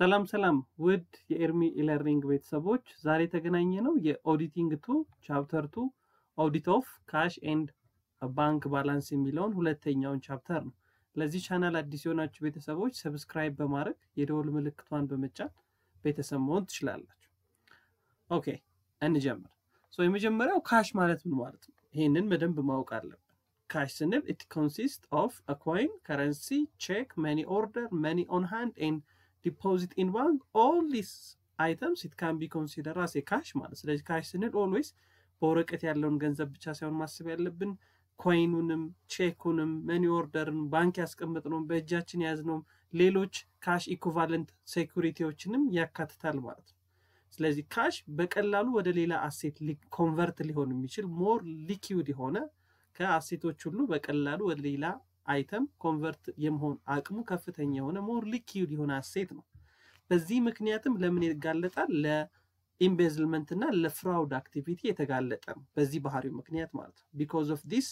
ሰላም ሰላም ውድ የኤርሚ e-learning ቤተሰቦች ዛሬ የተገናኘ ነው የ auditing two chapter two audit of cash and bank balance የሚለውን ሁለተኛውን chapter ነው። ለዚህ ቻናል አዲስ የሆናችሁ ቤተሰቦች subscribe በማድረግ የደወል ምልክቷን በመጫን ቤተሰብ መሆን ትችላላችሁ። okay እንጀምር። so የመጀመሪያው cash ማለት ምን ማለት ነው? ይህንን በደንብ ማወቅ አለብን። cash ስንል it consist of a coin፣ currency፣ check፣ money order፣ money on hand and deposit in bank all this items it can be consider as cash ማለት። ስለዚህ cash ስንል always በወረቀት ያለውን ገንዘብ ብቻ ሳይሆን ማሰብ ያለብን coin ኡንም፣ ቼኩንም፣ money order ን፣ ባንክ ያስቀመጥነውም፣ በእጃችን የያዝነውም ሌሎች cash equivalent security ዎችንም ያካትታል ማለት ነው። ስለዚህ cash በቀላሉ ወደ ሌላ asset convert ሊሆን የሚችል more liquid የሆነ ከ asset ኦች ሁሉ በቀላሉ ወደ ሌላ item convert የመሆን አቅሙ ከፍተኛ የሆነ more liquid የሆነ asset ነው። በዚህ ምክንያትም ለምን ይጋለጣል? ለ embezzlement እና ለ fraud activity የተጋለጠ ነው። በዚህ ባህሪው ምክንያት ማለት ነው። because of this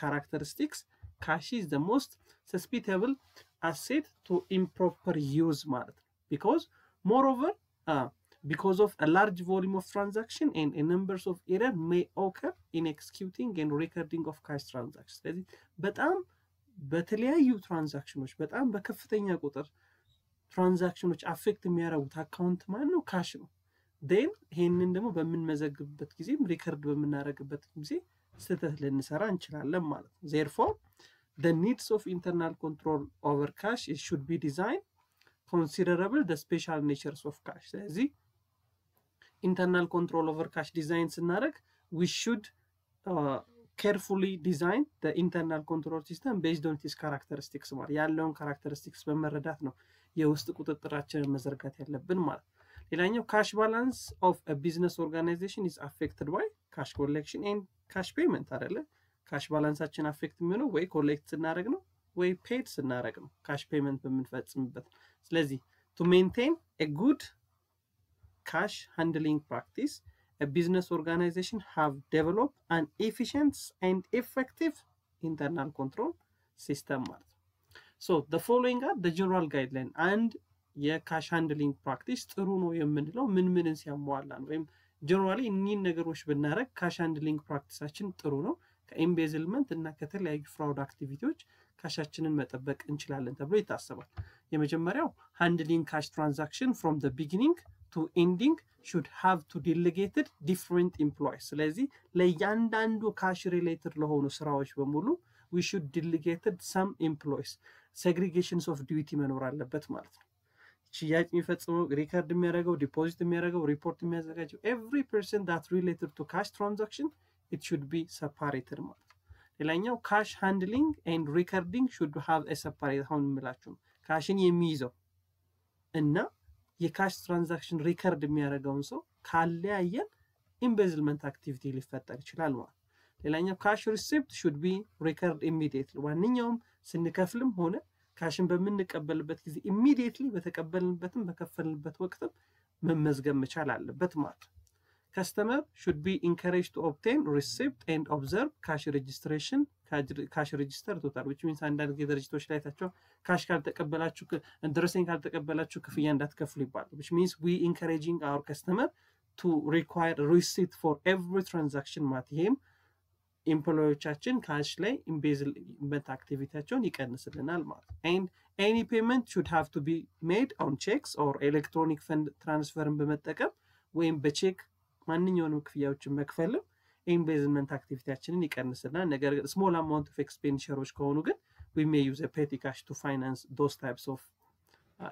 characteristics cash is the most susceptible asset to improper use ማለት ነው። because moreover because of a large volume of transaction and a numbers of error may occur in executing and recording of cash transactions ስለዚህ በጣም በተለያዩ transaction ኦች በጣም በከፍተኛ ቁጥር transaction ኦች affect የሚያደርጉት account ማን ነው? cash ነው። ን ይሄንን ደግሞ በምንመዘግብበት ጊዜም record በምናደርግበት ጊዜ ስህተት ልንሰራ እንችላለን ማለት ነው። therefore needs of internal control over cash it should be designed considerable the special natures of cash ስለዚህ internal control over cash design ስናደርግ we should carefully design internal control system based on this characteristics ማለት ያለውን characteristics በመረዳት ነው የውስጥ ቁጥጥራችንን መዘርጋት ያለብን ማለት ነው። ሌላኛው cash balance of business organization is affected by cash collection and cash payment አይደለ? cash balance ኣችን affect የሚሆነው ወይ collect ስናደርግ ነው ወይ paid ስናደርግ ነው cash payment በምንፈጽምበት። ስለዚህ to maintain a good cash handling practice a business organization have developed an efficient and effective internal control system ማለት ነው። following are the general guideline አንድ የ cash handling practice ጥሩ ነው የምንለው ምን ምንን ሲያሟላ ወይም generally እኒህን ነገሮች ብናደረግ cash handling practice ኣችን ጥሩ ነው ከ embezzlement እና ከተለያዩ fraud activity ዎች cash ኣችንን መጠበቅ እንችላለን ተብሎ ይታሰባል። የመጀመሪያው handling cash transaction from the beginning to ending should have to delegated different employees። ስለዚህ ለእያንዳንዱ cash related ለሆኑ ስራዎች በሙሉ we should delegated some employees segregations of duty መኖር አለበት ማለት ነው። ሽያጭ የሚፈጽመው record የሚያደርገው deposit የሚያደርገው ሪፖርት የሚያዘጋጀው every person that related to cash transaction it should be separated ማለት ነው። ሌላኛው cash handling and recording should have separate አሁን የምላችሁ ነው cash ን የሚይዘው እና የ cash transaction record የሚያደርገውን ሰው ካለያየን embezzlement activity ሊፈጠር ይችላል ማለት ሌላኛው cash receipt should be record immediately ማንኛውም ስንከፍልም ሆነ cash ን በምንቀበልበት ጊዜ immediately በተቀበልንበትም በከፈልንበት ወቅትም መመዝገብ መቻል አለበት ማለት ነው። customer should be encourage to obtain receipt and observe cash registration cash register total which means አንዳንድ ጊዜ ድርጅቶች ላይ ታቸው cash ካልተቀበላችሁ ደረሰኝ ካልተቀበላችሁ ክፍያ እንዳትከፍሉ ይባላል። which means we encouraging our customer to require receipt for every transaction ማለት ይሄም employee ኦቻችን cash ላይ embezzlement activity ያቸውን ይቀንስልናል ማለት and any payment should have to be made on checks or electronic fund transfer ን በመጠቀም ወይም በቼክ ማንኛውንም ክፍያዎችን መክፈልም embezzlement activity ያችንን ይቀንስልናል። ነገር ግን small amount of expenditure ኦች ከሆኑ ግን we may use petty cash to finance those types of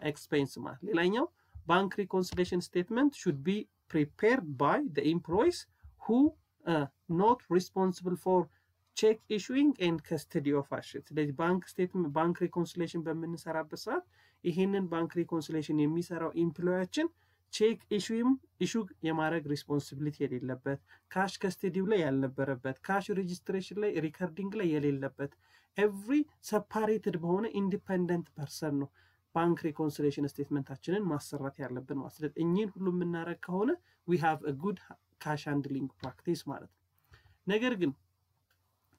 expense ማለት። ሌላኛው bank reconciliation statement should be prepared by the employees who not responsible for check issuing and custody of asset። ስለዚህ bank statement bank reconciliation በምንሰራበት ሰዓት ይሄንን bank reconciliation የሚሰራው employee ኣችን check issue ም issue የማድረግ responsibility የሌለበት cash custody ው ላይ ያልነበረበት cash registration ላይ recording ላይ የሌለበት every separated በሆነ independent person ነው bank reconciliation statement ኣችንን ማሰራት ያለብን ስለዚህ እኚህን ሁሉ የምናደረግ ከሆነ we have good cash handling practice ማለት ነው። ነገር ግን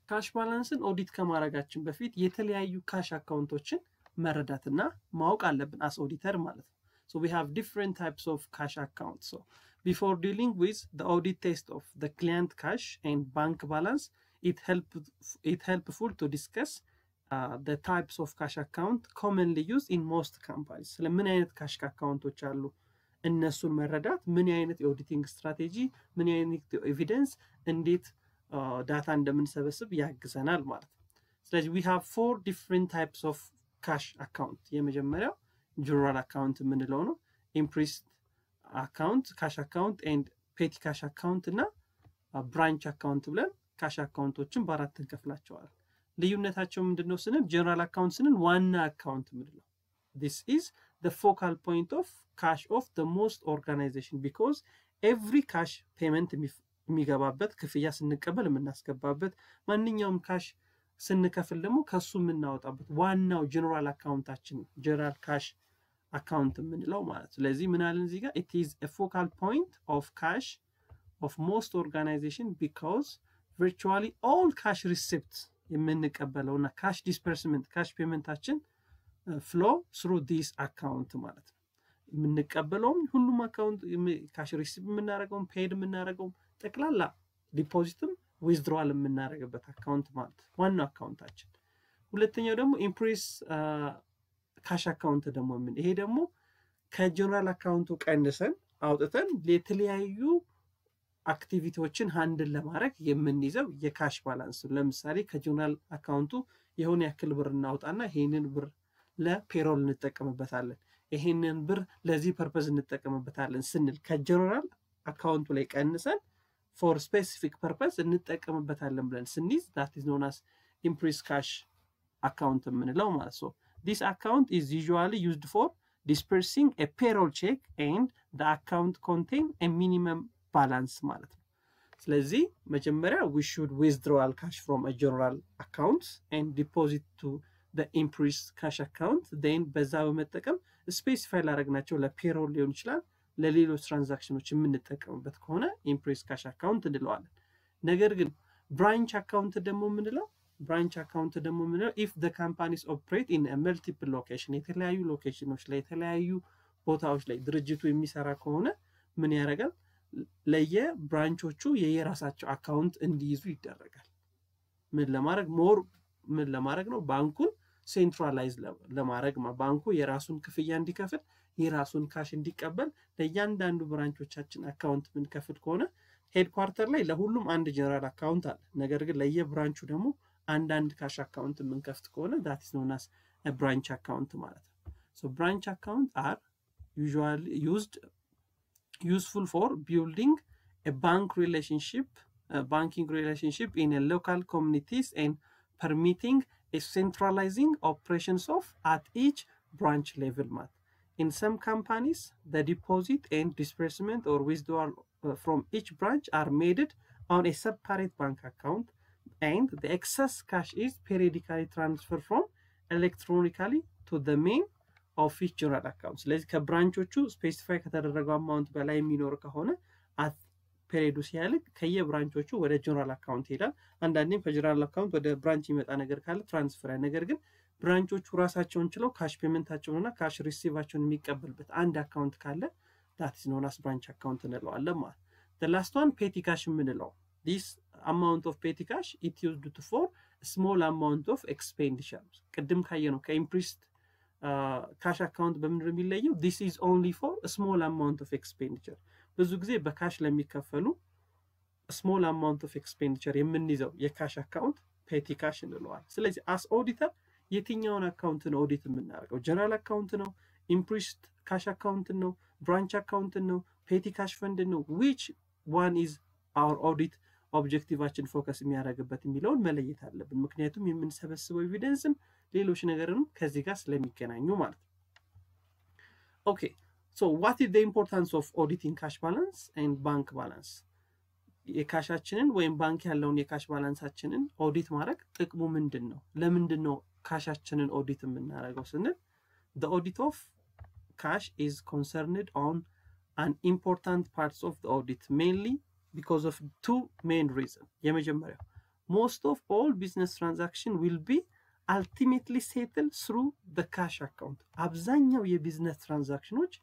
cash balance ን ኦዲት ከማድረጋችን በፊት የተለያዩ cash account ኦችን መረዳትና ማወቅ አለብን as auditor ማለት ነው። so we have different types of cash account so before dealing with the audit test of the client cash and bank balance it helpful to discuss the types of cash account commonly used in most companies. ስለ ምን አይነት cash account ኦች አሉ እነሱን መረዳት ምን አይነት የ auditing strategy ምን አይነት evidence እንዴት data እንደምንሰበስብ ያግዘናል ማለት ነው ስለዚህ we have four different types of cash account የመጀመሪያው general account የምንለው ነው። imprest account cash account and petty cash account እና branch account ብለን cash account ኦችን በአራት እንከፍላቸዋል ልዩነታቸው ምንድን ነው ስንል general account ስንል ዋና account ምንለው this is the focal point of cash of the most organization because every cash payment የሚገባበት ክፍያ ስንቀበል የምናስገባበት ማንኛውም cash ስንከፍል ደግሞ ከሱ የምናወጣበት ዋናው general account ኣችን general cash account የምንለው ማለት ስለዚህ ምናለን እዚህ ጋር? it is focal point of cash of most organization because virtually all cash receipt የምንቀበለው እና cash disbursement cash payment ኣችን flow through this account ማለት ነው። የምንቀበለውም ሁሉም account cash receipt የምናደርገውም paid የምናደርገውም ጠቅላላ deposit ም withdrawal የምናደርግበት account ማለት ዋናው account ኣችን። ሁለተኛው ደግሞ imprest cash account ደግሞ ምን ይሄ ደግሞ ከ general account ኡ ቀንሰን አውጥተን የተለያዩ activity ዎችን handle ለማድረግ የምንይዘው የ cash balance ለምሳሌ ከ general account ኡ የሆነ ያክል ብር እናውጣና ይሄንን ብር ለ payroll እንጠቀምበታለን። ይሄንን ብር ለዚህ purpose እንጠቀምበታለን ስንል ከ general account ኡ ላይ ቀንሰን for specific purpose እንጠቀምበታለን ብለን ስንይዝ that is known as imprest cash account የምንለው ማለት ነው። this account is usually used for disbursing a payroll check and the account contain a minimum balance ማለት ነው። ስለዚህ መጀመሪያ we should withdrawal cash from general account and deposit to imprest cash account ን በዛ በመጠቀም specify ላደረግናቸው ለ payroll ሊሆን ይችላል ለሌሎች transaction ኦች የምንጠቀምበት ከሆነ imprest cash account እንለዋለን። ነገር ግን branch account ደግሞ የምንለው branch account ደግሞ የምንለው if the companies operate in multiple location የተለያዩ location ኦች ላይ የተለያዩ ቦታዎች ላይ ድርጅቱ የሚሰራ ከሆነ ምን ያደርጋል? ለየ branch ኦቹ የየራሳቸው account እንዲይዙ ይደረጋል። ምን ለማድረግ more ምን ለማድረግ ነው? ባንኩን centralize ለማድረግ ባንኩ የራሱን ክፍያ እንዲከፍል የራሱን cash እንዲቀበል ለእያንዳንዱ branch ኦቻችን account ምንከፍል ከሆነ headquarter ላይ ለሁሉም አንድ general account አለ። ነገር ግን ለየ branch ኡ ደግሞ አንዳንድ cash account የምንከፍት ከሆነ that is known as branch account ማለት ነው። branch account are ዩዝድ useful for building a bank relationship uh, banking relationship in a local communities and permitting a centralizing operations of in some companies the deposit and disbursement or withdrawal uh, from each branch are made on a separate bank account and the excess cash is periodically transferred from electronically to the main office general account ስለዚህ ከ branch ኦቹ specify ከተደረገው amount በላይ የሚኖር ከሆነ period ኡ ሲያልቅ ከየ branch ኦቹ ወደ general account ይሄዳል አንዳንዴም ከ general account ወደ branch የሚመጣ ነገር ካለ transfer ነገር ግን branch ኦቹ ራሳቸውን ችለው cash payment ኣቸውንና cash receive ኣቸውን የሚቀበልበት አንድ account ካለ that's known as branch account እንለዋለን ማለት last one petty cash የምንለው this amount of petty cash it used to for small amount of expenditure ቅድም ካየነው ከ imprest cash account በምንድን የሚለየው? this is only for small amount of expenditure ብዙ ጊዜ በ cash ለሚከፈሉ small amount of expenditure የምንይዘው የ cash account petty cash እንለዋል ስለዚህ as auditor የትኛውን account ነው ኦዲት የምናደርገው? general account ነው? imprest cash account ነው? branch account ነው? petty cash fund ነው? which one is our audit objective ኣችን focus የሚያደርግበት የሚለውን መለየት አለብን። ምክንያቱም የምንሰበስበው evidence ም ሌሎች ነገርንም ከዚህ ጋር ስለሚገናኙ ማለት ነው። okay so what is importance of auditing cash balance and bank balance የ cash ኣችንን ወይም ባንክ ያለውን የ cash balance ኣችንን audit ማድረግ ጥቅሙ ምንድን ነው? ለምንድን ነው cash ኣችንን audit የምናደርገው ስንል audit of cash is concerned on an important parts of audit mainly because of two main reason የመጀመሪያው most of all business transaction will be ultimately settle through cash account። አብዛኛው የ business transaction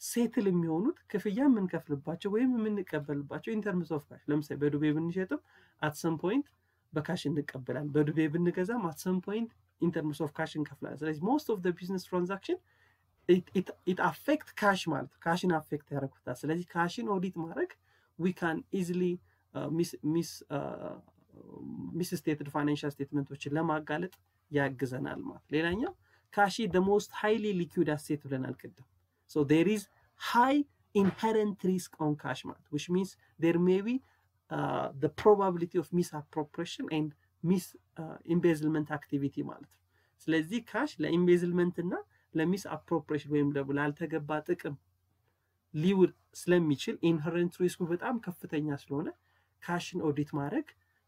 ኦች settle የሚሆኑት ክፍያ የምንከፍልባቸው ወይም የምንቀበልባቸው in terms of cash። ለምሳሌ በዱቤ ብንሸጥም at some point በ cash እንቀበላለን። በዱቤ ብንገዛም at some point in terms of cash እንከፍላለን። ስለዚህ most of business transaction it affect cash ማለት cash ን affect ያደርጉታል። ስለዚህ cash ን audit ማድረግ we can easily misstated financial statement ኦችን ለማጋለጥ ያግዘናል ማለት። ሌላኛው cash the most highly liquid asset ብለናል ቅድም። so there is high inherent risk on cash ማለት which means there may be the probability of misappropriation and mis embezzlement activity ማለት ነው። ስለዚህ cash ለ embezzlement እና ለ misappropriation ወይም ደግሞ ላልተገባ ጥቅም ሊውል ስለሚችል inherent risk ኡ በጣም ከፍተኛ ስለሆነ cash ን audit ማድረግ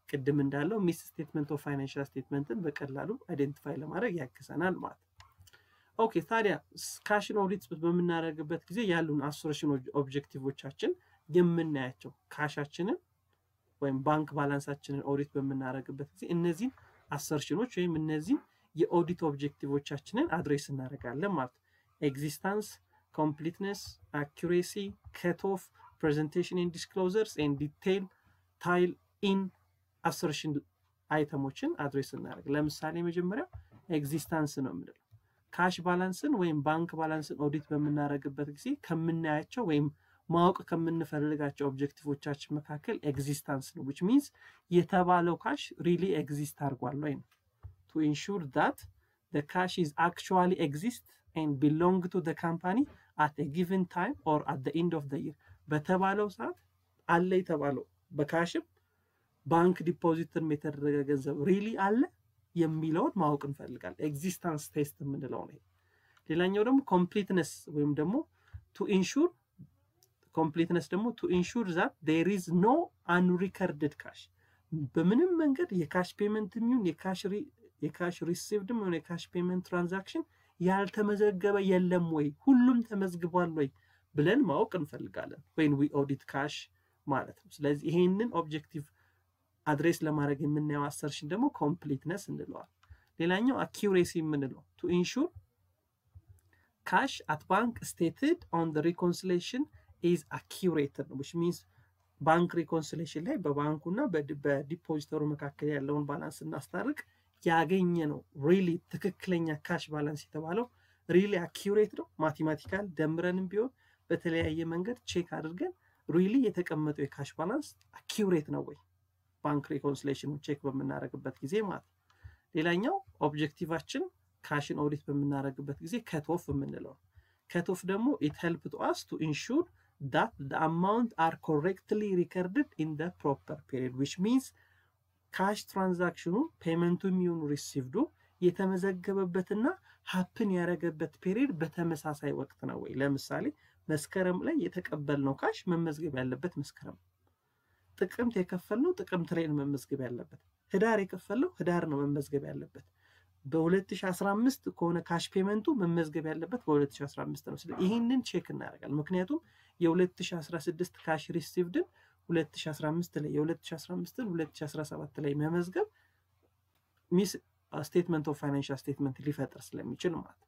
ቅድም እንዳለው misstatement of financial statement ን በቀላሉ identify ለማድረግ ያግዘናል ማለት ነው። okay ታዲያ cash ን audit በምናደርግበት ጊዜ ያሉን assertion objective ኦቻችን የምናያቸው cash ኣችንን ወይም bank balance ኣችንን audit በምናደርግበት ጊዜ እነዚህን assertion ኦች ወይም እነዚህን የ audit objective ኦቻችንን address እናደርጋለን ማለት ነው። existence፣ completeness፣ accuracy፣ cut off፣ presentation and disclosures and detail tie in assertion item ኦችን address እናደርግ። ለምሳሌ መጀመሪያው existence ነው የምንለው cash balance ን ወይም bank balance ን ኦዲት በምናደርግበት ጊዜ ከምናያቸው ወይም ማወቅ ከምንፈልጋቸው objective ኦቻችን መካከል existence ነው። which means የተባለው cash really exist አድርጓል ወይ ነው to ensure that the cash is actually exist and belong to the company at a given time or at the end of the በተባለው ሰዓት አለ የተባለው በ cash ም bank deposit ም የተደረገ ገንዘብ really አለ የሚለውን ማወቅ እንፈልጋለን። existence test የምንለው ነው። ሌላኛው ደግሞ completeness ወይም ደግሞ to ensure completeness ደግሞ to ensure that there is no unrecorded cash በምንም መንገድ የ cash payment የሚሆን የ cash received ም ሆነ የ cash payment transaction ያልተመዘገበ የለም ወይ ሁሉም ተመዝግቧል ወይ ብለን ማወቅ እንፈልጋለን። when we audit cash ማለት ነው። ስለዚህ ይሄንን objective address ለማድረግ የምናየው assertion ደግሞ completeness እንለዋል። ሌላኛው accuracy የምንለው to ensure cash at bank stated on reconciliation is accurate ነው which means bank reconciliation ላይ በባንኩና በ depositor ኡ መካከል ያለውን balance እናስታርቅ ያገኘ ነው really ትክክለኛ cash balance የተባለው really accurate ነው። mathematical ደምረንም ቢሆን በተለያየ መንገድ check አድርገን really የተቀመጠው የ cash balance accurate ነው ወይ bank reconciliation ኑ check በምናደርግበት ጊዜ ማለት ነው። ሌላኛው objective ኣችን cash ን ኦዲት በምናደርግበት ጊዜ cutoff የምንለው cutoff ደግሞ it help to us to ensure that the amount are correctly recorded in the proper period which means cash transaction ኑ payment ኡ የሚሆኑ received ኡ የተመዘገበበትና happen ያደረገበት period በተመሳሳይ ወቅት ነው ወይ? ለምሳሌ መስከረም ላይ የተቀበልነው cash መመዝገብ ያለበት መስከረም፣ ጥቅምት የከፈልነው ጥቅምት ላይ ነው መመዝገብ ያለበት፣ ህዳር የከፈልነው ህዳር ነው መመዝገብ ያለበት። በ2015 ከሆነ cash payment ኡ መመዝገብ ያለበት በ2015 ነው። ስለዚህ ይህንን check እናደርጋለን። ምክንያቱም የ2016 cash received ን 2015 ላይ የ2015ን 2017 ላይ መመዝገብ misstatement of financial statement ሊፈጥር ስለሚችል ማለት ነው።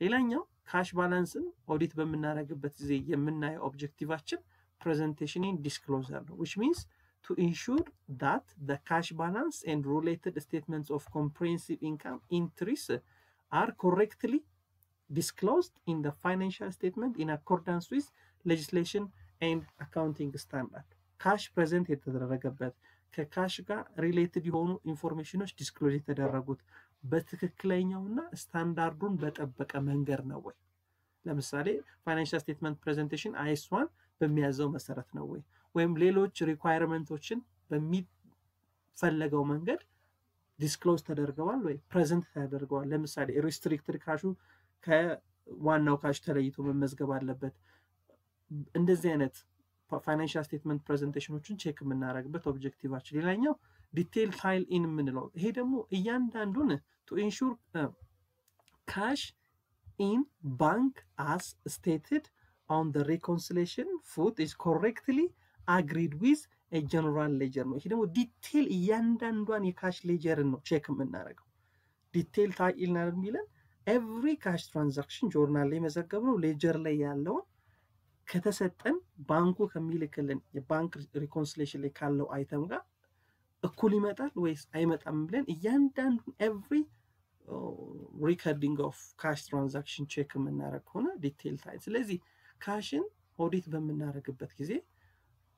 ሌላኛው ካሽ ባላንስን ኦዲት በምናደርግበት ጊዜ የምናየው ኦብጀክቲቫችን ፕሬዘንቴሽን ዲስክሎዘር ነው ዊች ሚንስ to ensure that the cash balance and related statements of comprehensive income entries are correctly disclosed in the financial statement in accordance with legislation and accounting standard. ካሽ ፕሬዘንት የተደረገበት ከካሽ ጋር ሪሌትድ የሆኑ ኢንፎርሜሽኖች ዲስክሎዝ የተደረጉት በትክክለኛውና ስታንዳርዱን በጠበቀ መንገድ ነው ወይ? ለምሳሌ financial statement presentation IAS one በሚያዘው መሰረት ነው ወይ? ወይም ሌሎች requirement ኦችን በሚፈለገው መንገድ disclose ተደርገዋል ወይ present ተደርገዋል። ለምሳሌ restricted cash ኡ ከዋናው cash ተለይቶ መመዝገብ አለበት። እንደዚህ አይነት financial statement presentation ኦችን check የምናደርግበት objective ኣችን። ሌላኛው detail tie-in የምንለው ይሄ ደግሞ እያንዳንዱን to ensure cash in bank as stated on reconciliation foot is correctly agreed with general ledger ነው። ይሄ ደግሞ detail እያንዳንዷን የ cash ledger ን ነው check የምናደርገው። detail tie-in ናል የሚለን every cash transaction journal ላይ መዘገብ ነው። ledger ላይ ያለውን ከተሰጠን ባንኩ ከሚልክልን የ bank reconciliation ላይ ካለው item ጋር እኩል ይመጣል ወይስ አይመጣም ብለን እያንዳንዱን every recording of cash transaction check የምናደርግ ከሆነ detail tie። ስለዚህ cash ን ኦዲት በምናደርግበት ጊዜ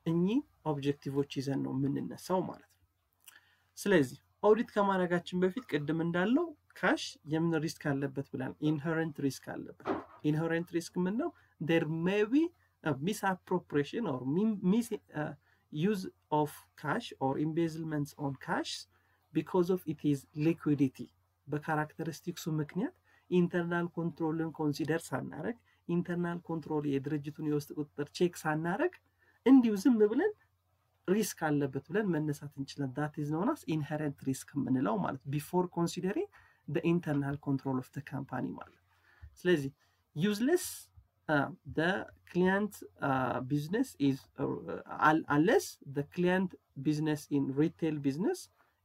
እኚህ objective ኦች ይዘን ነው የምንነሳው ማለት ነው። ስለዚህ ኦዲት ከማድረጋችን በፊት ቅድም እንዳለው cash የምን risk አለበት ብላል? inherent risk አለበት። inherent risk ምን ነው? there may be misappropriation or misuse of cash or embezzlements on cash because of it is liquidity በ characteristics ኡ ምክንያት internal control ን consider ሳናረግ internal control የድርጅቱን የውስጥ ቁጥጥር check ሳናረግ እንዲሁ ዝም ብለን risk አለበት ብለን መነሳት እንችላለን። that is known as inherent risk የምንለው ማለት before considering internal control of company ማለት ስለዚህ unless client business unless client business in retail business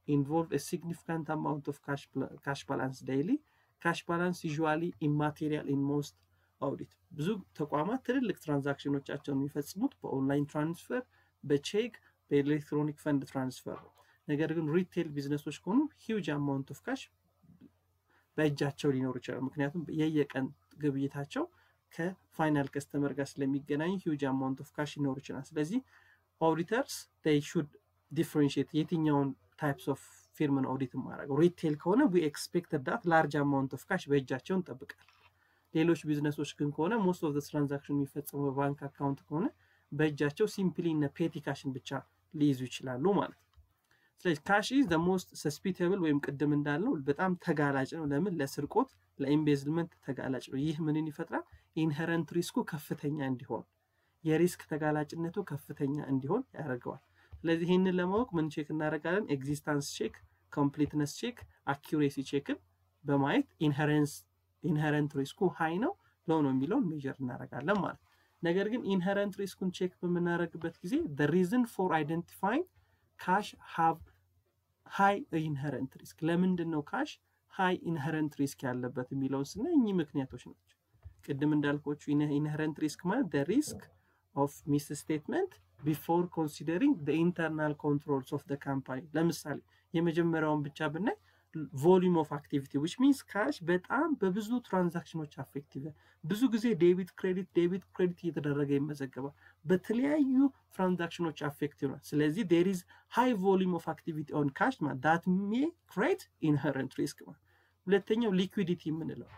involve a significant amount of cash, cash balance daily. cash balance usually immaterial in most audit ብዙ ተቋማት ትልልቅ transaction ኦቻቸውን የሚፈጽሙት በ online transfer፣ በቼክ፣ በ electronic fund transfer ነው። ነገር ግን retail business ኦች ከሆኑ huge amount of cash በእጃቸው ሊኖሩ ይችላል። ምክንያቱም የየቀን ግብይታቸው ከ final customer ጋር ስለሚገናኝ huge amount of cash ሊኖሩ ይችላል። ስለዚህ auditors should differentiate የትኛውን types of firm ን ኦዲት ማድረገው retail ከሆነ we expected that large amount of cash በእጃቸው እንጠብቃል። ሌሎች ቢዝነሶች ግን ከሆነ most of transaction የሚፈጸሙ በ bank account ከሆነ በእጃቸው simply petty cash ን ብቻ ሊይዙ ይችላሉ ማለት ነው። ስለዚህ cash is most susceptible ወይም ቅድም እንዳልነው በጣም ተጋላጭ ነው። ለምን? ለስርቆት ለ embezzlement ተጋላጭ ነው። ይህ ምንን ይፈጥራል? inherent risk ኡ ከፍተኛ እንዲሆን የ risk ተጋላጭነቱ ከፍተኛ እንዲሆን ያደርገዋል። ስለዚህ ይህንን ለማወቅ ምን check እናደርጋለን? existence check፣ completeness check፣ accuracy check ን በማየት inherent risk ኡ high ነው low ነው የሚለውን measure እናደርጋለን ማለት ነው። ነገር ግን inherent risk ኡን check በምናደርግበት ጊዜ reason for identifying cash have high inherent risk ለምንድን ነው cash high inherent risk ያለበት የሚለውን ስናይ እኚህ ምክንያቶች ናቸው። ቅድም እንዳልኳችሁ inherent risk ማለት risk of misstatement before considering internal controls of company። ለምሳሌ የመጀመሪያውን ብቻ ብናይ volume of activity which means cash በጣም በብዙ transaction ኦች affected ብዙ ጊዜ debit credit debit credit እየተደረገ ይመዘገባል። በተለያዩ transaction ኦች affect ይሆናል። ስለዚህ there is high volume of activity on cash ማለት that may create inherent risk ማለት። ሁለተኛው liquidity የምንለው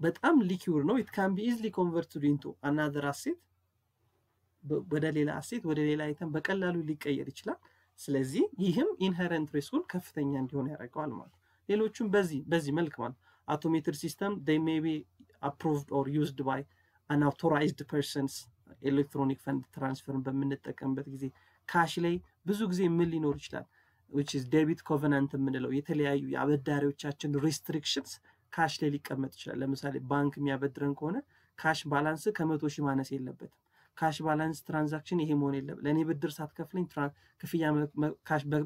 በጣም liquid ነው። it can be easily converted into another asset ወደ ሌላ asset ወደ ሌላ item በቀላሉ ሊቀየር ይችላል። ስለዚህ ይህም inherent risk ኡን ከፍተኛ እንዲሆን ያደርገዋል ማለት ሌሎቹም በዚህ በዚህ መልክ ማለት automated system they may be approved or used by unauthorized persons electronic fund transfer ን በምንጠቀምበት ጊዜ cash ላይ ብዙ ጊዜ ምን ሊኖር ይችላል? which is debt covenant የምንለው የተለያዩ የአበዳሪዎቻችን restrictions cash ላይ ሊቀመጥ ይችላል። ለምሳሌ ባንክ የሚያበድረን ከሆነ cash balance ከመቶ ሺህ ማነስ የለበትም። cash balance transaction ይሄ መሆን የለም። ለእኔ ብድር ሳትከፍለኝ ክፍያ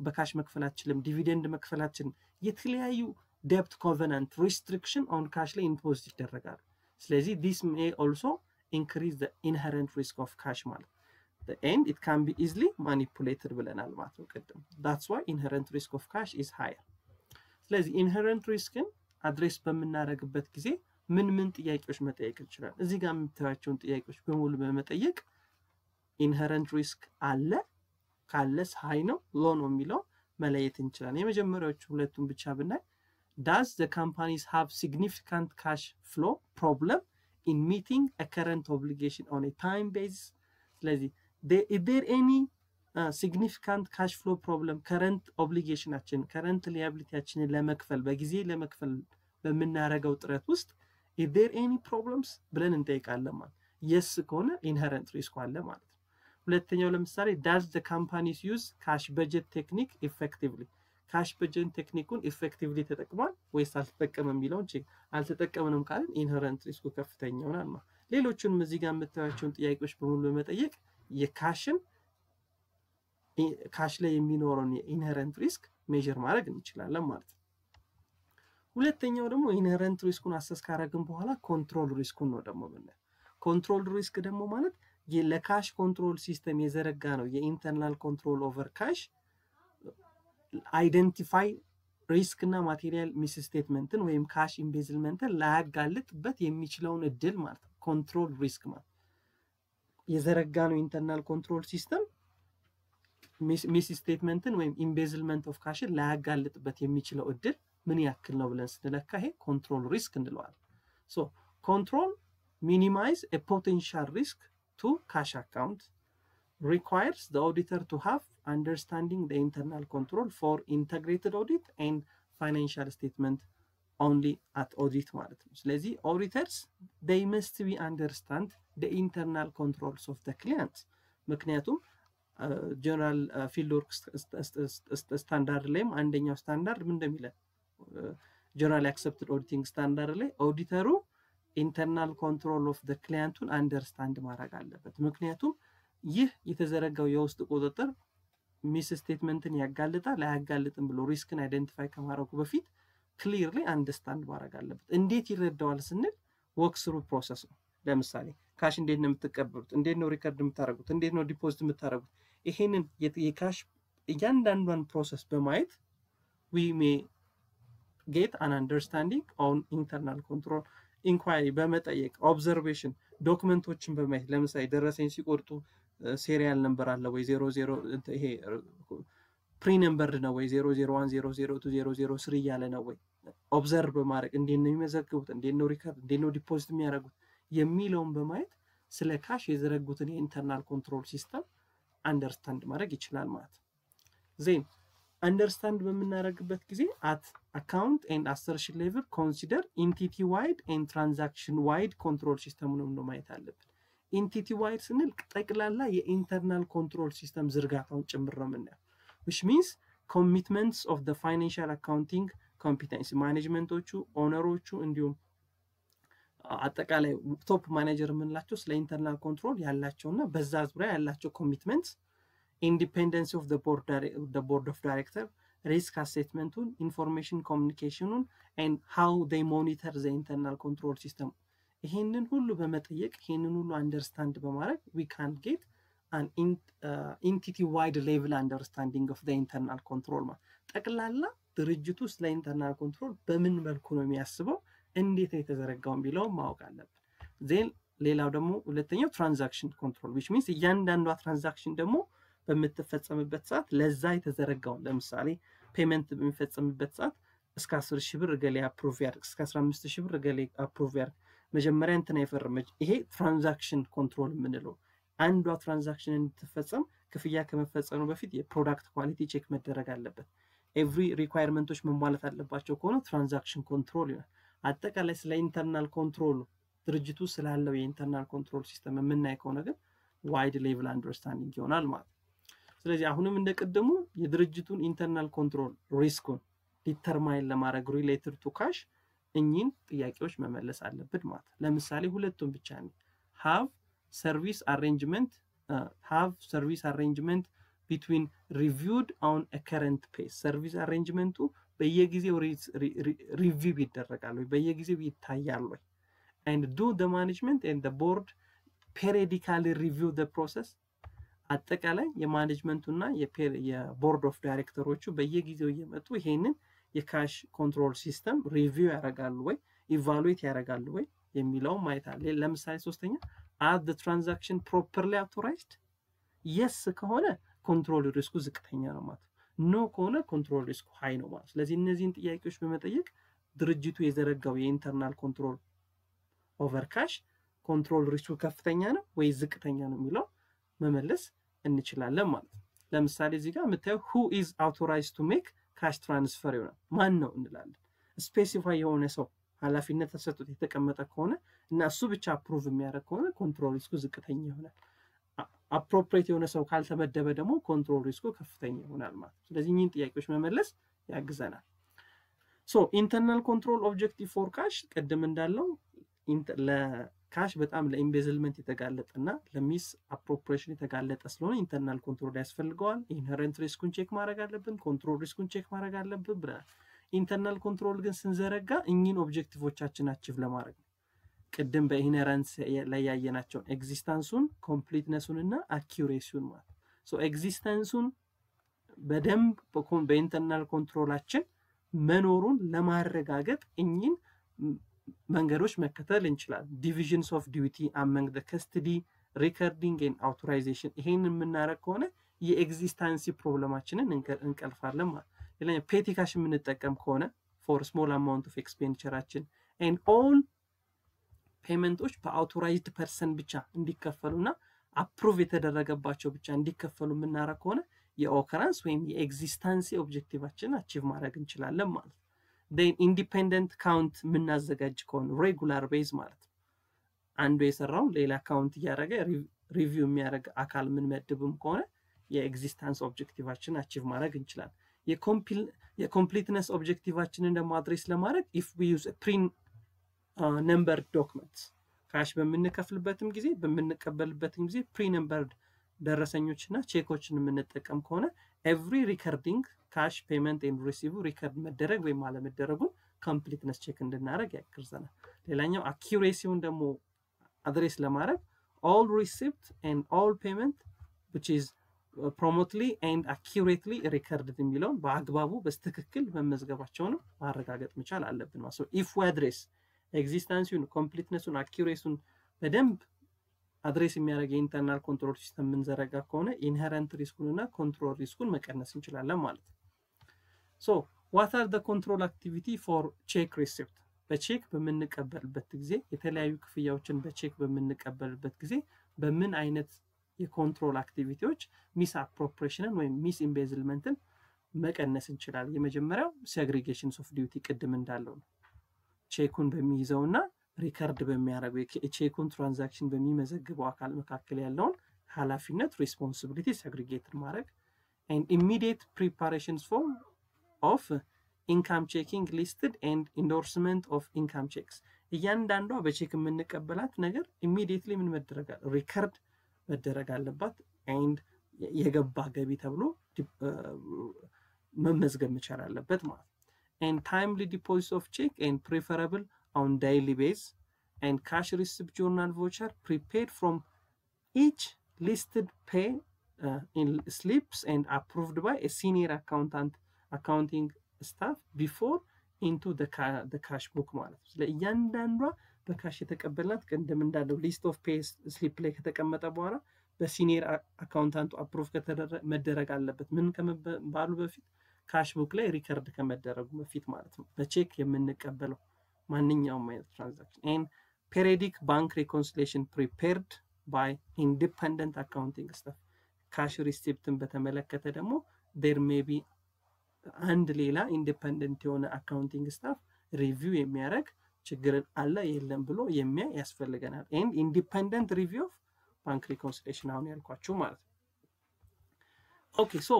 በ cash መክፈል አትችልም፣ dividend መክፈል አትችልም። የተለያዩ debt covenant restriction on cash ላይ impose ይደረጋሉ። ስለዚህ this may also increase inherent risk of cash ማለት and it can be easily manipulated ብለናል ማለት ነው ቅድም። that's why inherent risk of cash is higher። ስለዚህ inherent risk ን address በምናደርግበት ጊዜ ምን ምን ጥያቄዎች መጠየቅ እንችላለን? እዚህ ጋር የምታዩቸውን ጥያቄዎች በሙሉ በመጠየቅ inherent risk አለ ካለስ high ነው low ነው የሚለው መለየት እንችላለን። የመጀመሪያዎቹ ሁለቱን ብቻ ብናይ does the companies have significant cash flow problem in meeting current obligation on time basis። ስለዚህ there any significant cash flow problem current obligation ኣችን current liability ያችንን ለመክፈል በጊዜ ለመክፈል በምናደርገው ጥረት ውስጥ is there any problems ብለን እንጠይቃለን ማለት yes ከሆነ inherent risk ኡ አለ ማለት ነው። ሁለተኛው ለምሳሌ does the companies use cash budget technique effectively cash budget technique ኡን effectively ተጠቅሟል ወይስ አልተጠቀመም የሚለውን check አልተጠቀምንም ካልን inherent risk ኡ ከፍተኛ ይሆናል ማለት ሌሎቹንም እዚህ ጋር የምታዩቸውን ጥያቄዎች በሙሉ በመጠየቅ የ cash ን cash ላይ የሚኖረውን የ inherent risk measure ማድረግ እንችላለን ማለት ነው። ሁለተኛው ደግሞ inherent risk ኡን assess ካረግን በኋላ control risk ኡን ነው ደግሞ ምናየው። control risk ደግሞ ማለት ለ cash control system የዘረጋነው የ internal control over cash identify risk እና material misstatement ን ወይም cash embezzlement ን ላያጋልጥበት የሚችለውን እድል ማለት ነው። control risk ማለት የዘረጋነው internal control system misstatement ን ወይም embezzlement of cash ን ላያጋልጥበት የሚችለው እድል ምን ያክል ነው ብለን ስንለካ ይሄ ኮንትሮል ሪስክ እንለዋለን። ሶ ኮንትሮል ሚኒማይዝ ኤ ፖቴንሻል ሪስክ ቱ ካሽ አካውንት requires the auditor to have understanding the internal control for integrated audit and financial statement only at audit ማለት ነው። ስለዚህ auditors they must be understand the internal controls of the client ምክንያቱም ጀነራል ፊልድ ወርክ ስታንዳርድ ላይም አንደኛው ስታንዳርድ ምን እንደሚለን general accepted auditing standard ላይ ኦዲተሩ internal control of client ኡን understand ማድረግ አለበት። ምክንያቱም ይህ የተዘረጋው የውስጥ ቁጥጥር misstatement ን ያጋልጣል አያጋልጥም ብሎ risk ን identify ከማድረጉ በፊት clearly understand ማድረግ አለበት። እንዴት ይረዳዋል ስንል walk through process ነው። ለምሳሌ cash እንዴት ነው የምትቀበሉት? እንዴት ነው record የምታደርጉት? እንዴት ነው deposit የምታደርጉት? ይሄንን የ cash እያንዳንዷን process በማየት we may get an understanding on internal control inquiry በመጠየቅ observation document ኦችን በማየት ለምሳሌ ደረሰኝ ሲቆርጡ serial number አለ ወይ zero zero ይሄ prenumbered ነው ወይ zero zero one zero zero two zero zero three እያለ ነው ወይ? observe በማድረግ እንዴት ነው የሚመዘግቡት? እንዴት ነው record እንዴት ነው deposit የሚያደርጉት? የሚለውን በማየት ስለ cash የዘረጉትን የ internal control system understand ማድረግ ይችላል ማለት then understand በምናደርግበት ጊዜ at account and assertion level consider entity wide and transaction wide control system ኡንም ነው ማየት አለብን። entity wide ስንል ጠቅላላ የ internal control system ዝርጋታውን ጭምር ነው የምናየው። which means commitments of the financial accounting competency management ኦቹ፣ owner ኦቹ እንዲሁም አጠቃላይ top manager የምንላቸው ስለ internal control ያላቸውና በዛ ዙሪያ ያላቸው commitments independence of board of director risk assessment ኡን information communication ኡን and how they monitor the internal control system ይሄንን ሁሉ በመጠየቅ ይሄንን ሁሉ understand በማድረግ we can get entity wide level understanding of internal control ማለት ጠቅላላ ድርጅቱ ስለ internal control በምን መልኩ ነው የሚያስበው? እንዴት ነው የተዘረጋው የሚለውን ማወቅ አለብን። then ሌላው ደግሞ ሁለተኛው transaction control which means እያንዳንዷ transaction ደግሞ በምትፈጸምበት ሰዓት ለዛ የተዘረጋውን ለምሳሌ payment በሚፈጸምበት ሰዓት እስከ 10 ሺህ ብር እገሌ approve ያድርግ፣ እስከ 15 ሺህ ብር እገሌ approve ያድርግ፣ መጀመሪያ እንትና የፈረመች ይሄ transaction control የምንለው አንዷ transaction እንድትፈጸም ክፍያ ከመፈጸሙ በፊት የ product quality check መደረግ አለበት። every requirement ኦች መሟላት አለባቸው ከሆነ transaction control ይሆናል። አጠቃላይ ስለ internal control ኡ ድርጅቱ ስላለው የ internal control system የምናይ ከሆነ ግን wide level understanding ይሆናል ማለት ነው። ስለዚህ አሁንም እንደ ቅድሙ የድርጅቱን internal control risk ኡን determine ለማድረግ related to cash እኚህን ጥያቄዎች መመለስ አለብን ማለት ለምሳሌ ሁለቱም ብቻ ነው have service arrangement have service arrangement been reviewed on current pace service arrangement ኡ በየጊዜው review ይደረጋል ወይ? በየጊዜው ይታያል ወይ? and do the management and board periodically review the process አጠቃላይ የማኔጅመንቱና የቦርድ ኦፍ ዳይሬክተሮቹ በየጊዜው እየመጡ ይሄንን የ cash control system review ያደርጋሉ ወይ evaluate ያደርጋሉ ወይ የሚለውም ማየት አለ። ለምሳሌ ሶስተኛ are transaction properly authorized yes ከሆነ control risk ኡ ዝቅተኛ ነው ማለት no ከሆነ control risk ኡ high ነው ማለት። ስለዚህ እነዚህን ጥያቄዎች በመጠየቅ ድርጅቱ የዘረጋው የ internal control over cash control risk ኡ ከፍተኛ ነው ወይ ዝቅተኛ ነው የሚለው መመለስ እንችላለን ማለት ነው። ለምሳሌ እዚህ ጋር የምታየው who is authorized to make cash transfer ይሆናል። ማን ነው እንላለን። specify የሆነ ሰው ኃላፊነት ተሰጥቶት የተቀመጠ ከሆነ እና እሱ ብቻ approve የሚያደርግ ከሆነ control risk ኡ ዝቅተኛ ይሆናል። appropriate የሆነ ሰው ካልተመደበ ደግሞ control risk ኡ ከፍተኛ ይሆናል ማለት ነው። ስለዚህ እኚህን ጥያቄዎች መመለስ ያግዘናል። so internal control objective for cash ቅድም እንዳለው cash በጣም ለ embezzlement የተጋለጠ እና ለ misappropriation የተጋለጠ ስለሆነ internal control ያስፈልገዋል። inherent risk ኡን check ማድረግ አለብን፣ control risk ኡን check ማድረግ አለብን ብለናል። internal control ግን ስንዘረጋ እኚህን objective ኦቻችን achieve ለማድረግ ነው። ቅድም በ inherent ላይ ያየናቸውን existence ኡን፣ completeness ኡን እና accuracy ውን ማለት so existence ኡን በደንብ በ internal control ኣችን መኖሩን ለማረጋገጥ እኚህን መንገዶች መከተል እንችላለን። divisions of duty among the custody recording and authorization ይሄን የምናደርግ ከሆነ የ existence problem ኣችንን እንቀልፋለን ማለት ሌላኛው petty cash የምንጠቀም ከሆነ for small amount of expenditure ኣችን and all payment ኦች በ authorized person ብቻ እንዲከፈሉና approve የተደረገባቸው ብቻ እንዲከፈሉ የምናደርግ ከሆነ የ occurrence ወይም የ existence objective ኣችንን achieve ማድረግ እንችላለን ማለት ነው። independent count የምናዘጋጅ ከሆነ regular base ማለት ነው። አንዱ የሰራውን ሌላ count እያደረገ review የሚያደርግ አካል የምንመድብም ከሆነ የ existence objective ኣችንን achieve ማድረግ እንችላለን። የ completeness objective ኣችንን ደግሞ address ለማድረግ if we use pre number document cash በምንከፍልበትም ጊዜ በምንቀበልበትም ጊዜ pre numbered ደረሰኞች እና ቼኮችን የምንጠቀም ከሆነ every recording cash payment and receive record መደረግ ወይም አለመደረጉን completeness check እንድናደረግ ያግዘናል። ሌላኛው accuracy ውን ደግሞ address ለማድረግ all receipt and all payment which is promptly and accurately recorded የሚለውን በአግባቡ በትክክል መመዝገባቸውን ማረጋገጥ መቻል አለብን if address existence ኡን completeness ኡን accuracy ውን በደንብ address የሚያደርግ የ internal control system የምንዘረጋ ከሆነ inherent risk ኡን እና control risk ኡን መቀነስ እንችላለን ማለት ነው። so what are the control activity for check receipt በቼክ በምንቀበልበት ጊዜ የተለያዩ ክፍያዎችን በቼክ በምንቀበልበት ጊዜ በምን አይነት የ control activity ዎች misappropriation ን ወይም mis embezzlement ን መቀነስ እንችላለን። የመጀመሪያው segregations of duty ቅድም እንዳለው ነው። ቼኩን በሚይዘው እና record በሚያደርገው የቼኩን transaction በሚመዘግበው አካል መካከል ያለውን ኃላፊነት responsibility segregated ማድረግ and immediate preparations for of incoming check listed and endorsement of incoming checks እያንዳንዷ በቼክ የምንቀበላት ነገር immediately ምን መደረግ record መደረግ አለባት and የገባ ገቢ ተብሎ መመዝገብ መቻል አለበት ማለት and timely deposit of check and preferable on daily base and cash receipt journal voucher prepared from each listed pay uh, in slips and approved by a senior accountant accounting staff before into the, ca the cash book ማለት ነው። ስለ እያንዳንዷ በ cash የተቀበልናት ቅድም እንዳለው list of pay slip ላይ ከተቀመጠ በኋላ በ senior accountant ኡ approve መደረግ አለበት። ምን ከመባሉ በፊት cash book ላይ record ከመደረጉ በፊት ማለት ነው። በቼክ የምንቀበለው ማንኛውም አይነት transaction and periodic bank reconciliation prepared by independent accounting staff cash receipt ን በተመለከተ ደግሞ there may be አንድ ሌላ independent የሆነ accounting staff review የሚያደርግ ችግርን አለ የለም ብሎ የሚያ ያስፈልገናል። and independent review of bank reconciliation አሁን ያልኳችሁ ማለት ነው። okay so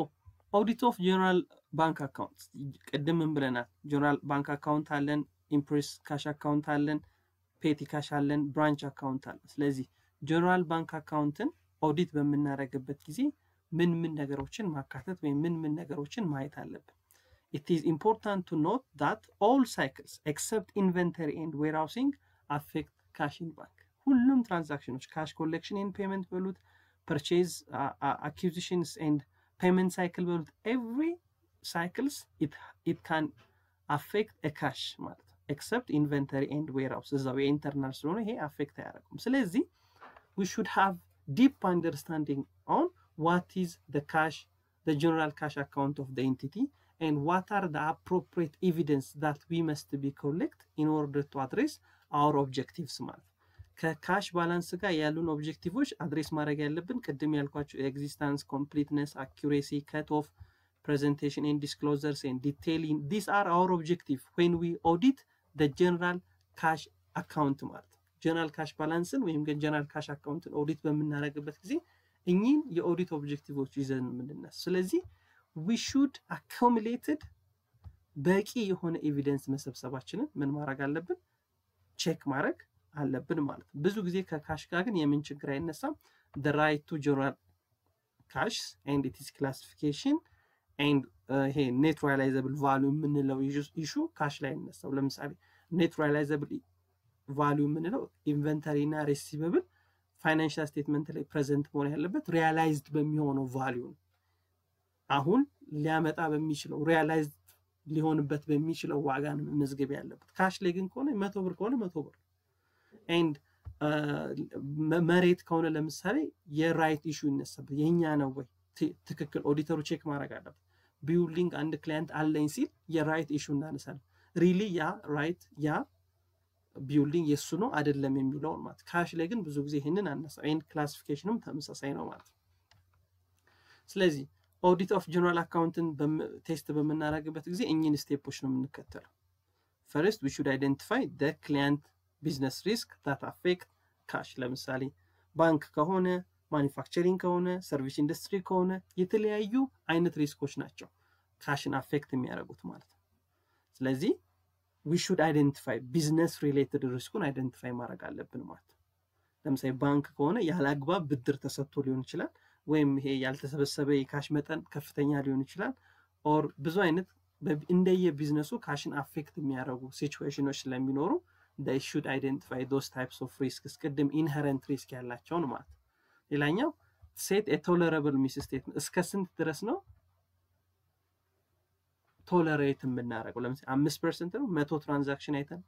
audit of general bank account ቅድምን ብለናል። general bank account አለን፣ imprest cash account አለን፣ petty cash አለን፣ branch account አለን። ስለዚህ general bank account ን ኦዲት በምናደርግበት ጊዜ ምን ምን ነገሮችን ማካተት ወይም ምን ምን ነገሮችን ማየት አለብን? it is important to note that all cycles except inventory and warehousing affect cash in bank። ሁሉም transaction ኦች cash collection and payment በሉት purchase acquisitions and payment cycle በሉት every cycles it can affect cash ማለት except inventory and warehouse እዛው የ internal ስለሆነ ይሄ affect አያደርጉም። ስለዚህ we should have deep understanding on what is the cash, the general cash account of the entity, and what are the appropriate evidence that we must be collect in order to address our objectives ማለት ከ cash balance ጋር ያሉን objective ኦች address ማድረግ ያለብን ቅድም ያልኳቸው existence፣ completeness፣ accuracy፣ cut off presentation and disclosures and detailing this are our objective when we audit the general cash account ማለት ነው። general cash balance ን ወይም general cash account ን ኦዲት በምናደርግበት ጊዜ እኚህን የኦዲት objective ኦች ይዘን የምንነስ ስለዚህ we should accumulated በቂ የሆነ evidence መሰብሰባችንን ምን ማድረግ አለብን check ማድረግ አለብን ማለት ነው። ብዙ ጊዜ ከ cash ጋር ግን የምን ችግር አይነሳም። right to general cash and its classification and ይሄ net realizable value የምንለው issue cash ላይ አይነሳው። ለምሳሌ net realizable value የምንለው inventory እና receivable financial statement ላይ present መሆን ያለበት realized በሚሆነው value ነው። አሁን ሊያመጣ በሚችለው realized ሊሆንበት በሚችለው ዋጋ ነው መመዝገብ ያለበት። cash ላይ ግን ከሆነ መቶ ብር ከሆነ መቶ ብር and መሬት ከሆነ ለምሳሌ የ right issue ይነሳበት የእኛ ነው ወይ ትክክል ኦዲተሩ check ማድረግ አለበት። building አንድ client አለኝ ሲል የ right issue እናነሳለን። really ያ right ያ building የእሱ ነው አይደለም የሚለውን ማለት cash ላይ ግን ብዙ ጊዜ ይህንን አነሳ and classification ም ተመሳሳይ ነው ማለት ስለዚህ audit of general account ን test በምናደርግበት ጊዜ እኚህን step ኦች ነው የምንከተለው። first we should identify the client business risk that affect cash። ለምሳሌ ባንክ ከሆነ manufacturing ከሆነ service industry ከሆነ የተለያዩ አይነት risk ኦች ናቸው cash ን affect የሚያደርጉት ማለት ነው። ስለዚህ we should identify business related risk ኡን identify ማድረግ አለብን ማለት ነው። ለምሳሌ ባንክ ከሆነ ያለ አግባብ ብድር ተሰጥቶ ሊሆን ይችላል፣ ወይም ይሄ ያልተሰበሰበ የ cash መጠን ከፍተኛ ሊሆን ይችላል። or ብዙ አይነት እንደየ business ኡ cash ን affect የሚያደርጉ situation ኦች ስለሚኖሩ should identify those types of risks ቅድም inherent risk ያላቸውን ማለት ሌላኛው set የ tolerable misstatement እስከ ስንት ድረስ ነው tolerate የምናደርገው? ለምሳሌ አምስት percent ነው መቶ transaction አይተን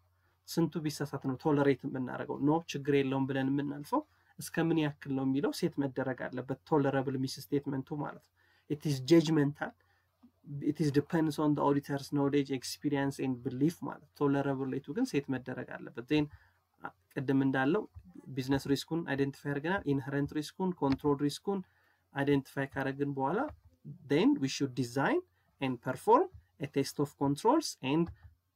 ስንቱ ቢሳሳት ነው tolerate የምናደርገው? no ችግር የለውም ብለን የምናልፈው እስከ ምን ያክል ነው የሚለው set መደረግ አለበት። tolerable misstatement ኡ ማለት ነው። it is judgmental it is depends on auditors knowledge experience and belief ማለት tolerable ኤቱ ግን set መደረግ አለበት። then ቅድም እንዳለው business risk ኡን identify አድርገናል። inherent risk ኡን፣ control risk ኡን identify ካደረግን በኋላ then we should design and perform test of controls and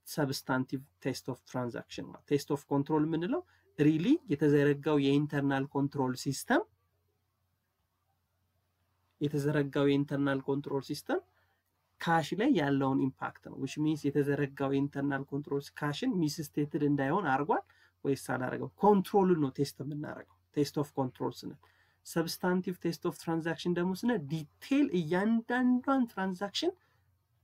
substantive test of transaction ማለት test of control የምንለው really የተዘረጋው የ internal control system የተዘረጋው የ internal control system cash ላይ ያለውን impact ነው። which means የተዘረጋው የ internal control cash ን misstated እንዳይሆን አድርጓል ወይስ አላደረገው? control ን ነው test የምናደርገው test of control ስንል። substantive test of transaction ደግሞ ስንል detail እያንዳንዷን transaction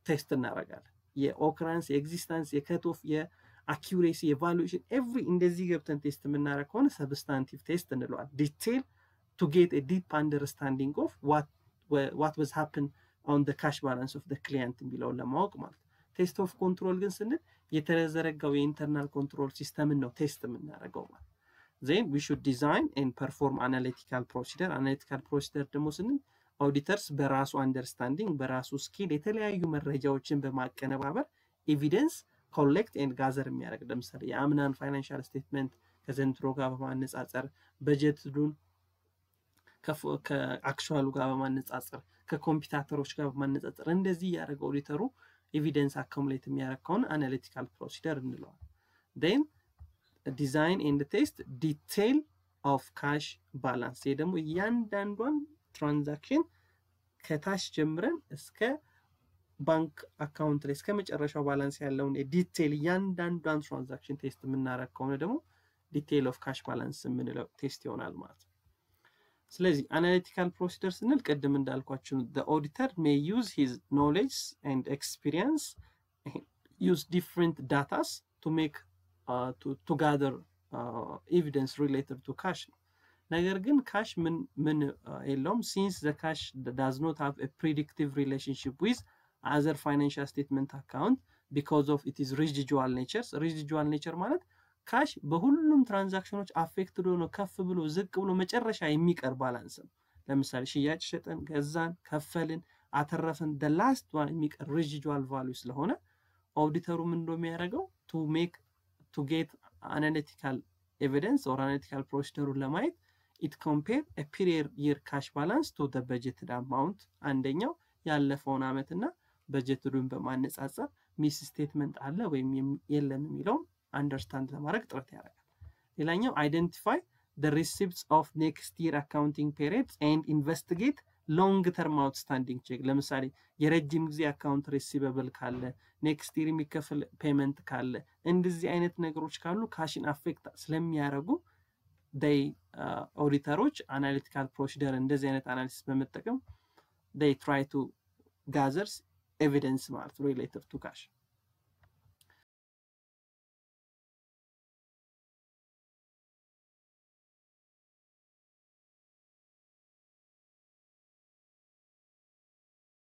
test እናደርጋለን። የኦክራንስ፣ የኤግዚስታንስ፣ የከትኦፍ፣ የአኪሬሲ፣ የቫሉዌሽን ኤቭሪ እንደዚህ ገብተን test የምናደርግ ከሆነ substantive test እንለዋል። detail to get deep understanding of what was happen on cash balance of the client የሚለውን ለማወቅ ማለት test of control ግን ስንል የተዘረጋው የ internal control system ን ነው test የምናደርገው ማለት then we should design and perform analytical procedure። analytical procedure ደግሞ ስንል auditors በራሱ understanding በራሱ skill የተለያዩ መረጃዎችን በማቀነባበር evidence collect and gather የሚያደርግ ለምሳሌ የአምናን financial statement ከዘንድሮ ጋር በማነጻጸር በጀትዱን ከ actual ኡ ጋር በማነጻጸር ከ competitor ኦች ጋር በማነጻጸር እንደዚህ እያደረገ ኦዲተሩ evidence accumulate የሚያደርግ ከሆነ analytical procedure እንለዋል። then design and test detail of cash balance። ይህ ደግሞ እያንዳንዷን transaction ከታች ጀምረን እስከ bank account ላይ እስከ መጨረሻው balance ያለውን detail እያንዳንዷን transaction test የምናደርግ ከሆነ ደግሞ detail of cash balance የምንለው test ይሆናል ማለት ነው። ስለዚህ analytical procedure ስንል ቅድም እንዳልኳቸው auditor may use his knowledge and experience use different datas to make to gather evidence related to cash ነው። ነገር ግን cash ምን ምን የለውም since the cash does not have predictive relationship with other financial statement account because of it is residual natures residual nature ማለት cash በሁሉም transaction ኦች affected ሆኖ ከፍ ብሎ ዝቅ ብሎ መጨረሻ የሚቀር balance ነው። ለምሳሌ ሽያጭ ሸጠን፣ ገዛን፣ ከፈልን፣ አተረፍን the last one የሚቀር residual value ስለሆነ ኦዲተሩ ምን እንደሚያደርገው to make to get analytical evidence or analytical procedure ኡን ለማየት it compare prior year cash balance to the budgeted amount አንደኛው ያለፈውን ዓመት እና budgeted ኡን በማነጻጸር misstatement አለ ወይም የለም የሚለውን understand ለማድረግ ጥረት ያደርጋል። ሌላኛው identify the receipts of next year accounting periods and investigate long term outstanding check ለምሳሌ የረጅም ጊዜ account receivable ካለ next year የሚከፍል payment ካለ እንደዚህ አይነት ነገሮች ካሉ cash ን affect ስለሚያደርጉ ይ ኦዲተሮች analytical procedure እንደዚህ አይነት analysis በመጠቀም they try to gathers evidence ማለት related to cash